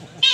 Yeah.